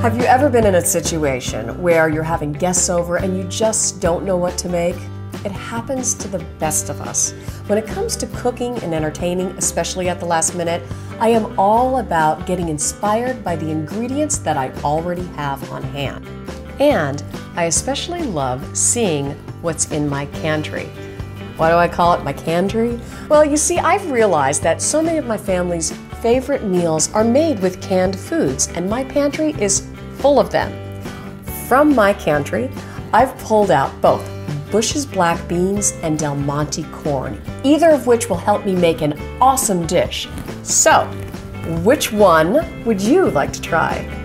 Have you ever been in a situation where you're having guests over and you just don't know what to make? It happens to the best of us. When it comes to cooking and entertaining, especially at the last minute, I am all about getting inspired by the ingredients that I already have on hand. And I especially love seeing what's in my pantry. Why do I call it my candry? Well, you see, I've realized that so many of my family's favorite meals are made with canned foods, and my pantry is full of them. From my pantry, I've pulled out both Bush's black beans and Del Monte corn, either of which will help me make an awesome dish. So, which one would you like to try?